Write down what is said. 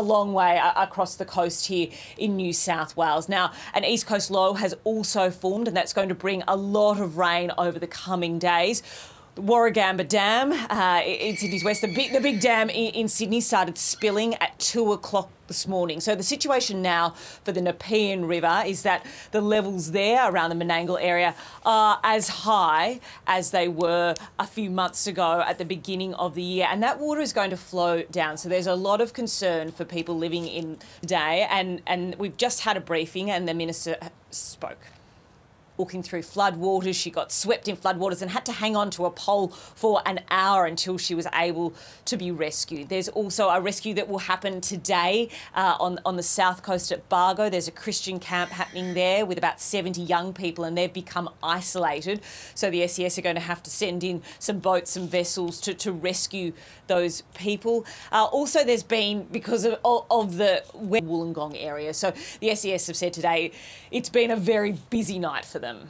a long way across the coast here in New South Wales. Now, an east coast low has also formed, and that's going to bring a lot of rain over the coming days. Warragamba Dam uh, in Sydney's west, the big, the big dam in, in Sydney started spilling at two o'clock this morning. So the situation now for the Nepean River is that the levels there around the Menangle area are as high as they were a few months ago at the beginning of the year. And that water is going to flow down. So there's a lot of concern for people living in today. And, and we've just had a briefing and the minister spoke walking through floodwaters. She got swept in floodwaters and had to hang on to a pole for an hour until she was able to be rescued. There's also a rescue that will happen today uh, on, on the south coast at Bargo. There's a Christian camp happening there with about 70 young people and they've become isolated. So the SES are going to have to send in some boats and vessels to, to rescue those people. Uh, also, there's been, because of, of the Wollongong area, so the SES have said today it's been a very busy night for them them.